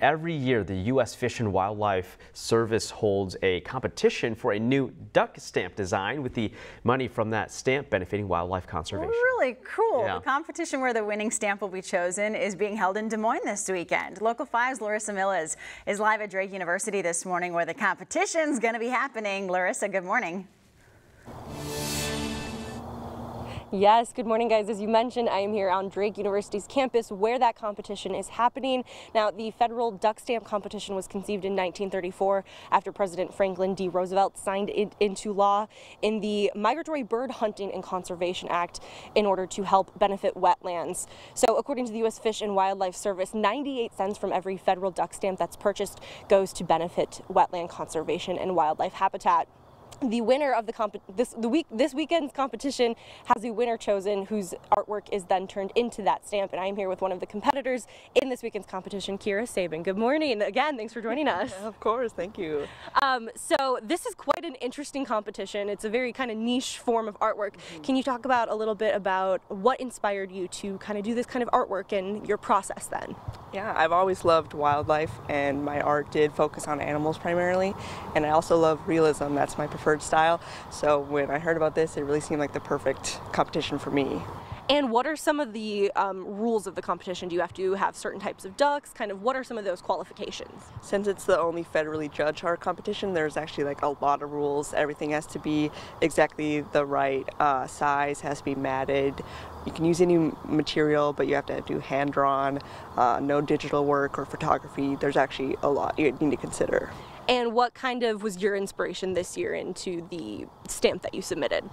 every year the U.S. Fish and Wildlife Service holds a competition for a new duck stamp design with the money from that stamp benefiting wildlife conservation. Really cool. Yeah. The competition where the winning stamp will be chosen is being held in Des Moines this weekend. Local 5's Larissa Millas is live at Drake University this morning where the competition's going to be happening. Larissa, good morning. Yes, good morning guys. As you mentioned, I am here on Drake University's campus where that competition is happening. Now, the federal duck stamp competition was conceived in 1934 after President Franklin D. Roosevelt signed it into law in the Migratory Bird Hunting and Conservation Act in order to help benefit wetlands. So according to the U.S. Fish and Wildlife Service, 98 cents from every federal duck stamp that's purchased goes to benefit wetland conservation and wildlife habitat the winner of the comp this the week this weekend's competition has a winner chosen whose artwork is then turned into that stamp. And I'm here with one of the competitors in this weekend's competition Kira Sabin. Good morning again. Thanks for joining us. Of course. Thank you. Um, so this is quite an interesting competition. It's a very kind of niche form of artwork. Mm -hmm. can you talk about a little bit about what inspired you to kind of do this kind of artwork and your process then yeah I've always loved wildlife and my art did focus on animals primarily and I also love realism that's my preferred style. So when I heard about this, it really seemed like the perfect competition for me. And what are some of the um, rules of the competition? Do you have to have certain types of ducks? Kind of what are some of those qualifications? Since it's the only federally judged art competition, there's actually like a lot of rules. Everything has to be exactly the right uh, size, has to be matted. You can use any material, but you have to do hand drawn, uh, no digital work or photography. There's actually a lot you need to consider. And what kind of was your inspiration this year into the stamp that you submitted?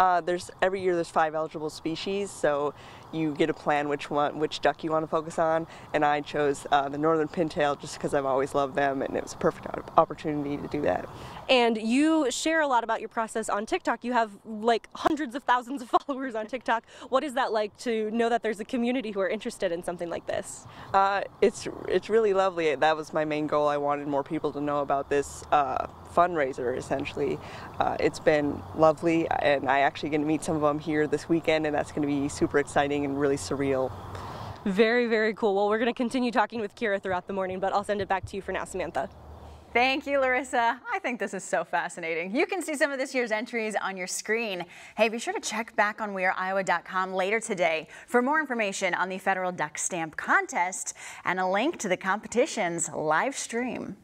Uh, there's every year there's five eligible species, so you get a plan which one, which duck you want to focus on. And I chose uh, the northern pintail just because I've always loved them, and it was a perfect opportunity to do that. And you share a lot about your process on TikTok. You have like hundreds of thousands of followers on TikTok. What is that like to know that there's a community who are interested in something like this? Uh, it's it's really lovely. That was my main goal. I wanted more people to know about this uh, fundraiser. Essentially, uh, it's been lovely, and I actually get to meet some of them here this weekend, and that's going to be super exciting and really surreal. Very, very cool. Well, we're going to continue talking with Kira throughout the morning, but I'll send it back to you for now, Samantha. Thank you, Larissa. I think this is so fascinating. You can see some of this year's entries on your screen. Hey, be sure to check back on weareiowa.com later today for more information on the Federal Duck Stamp Contest and a link to the competition's live stream.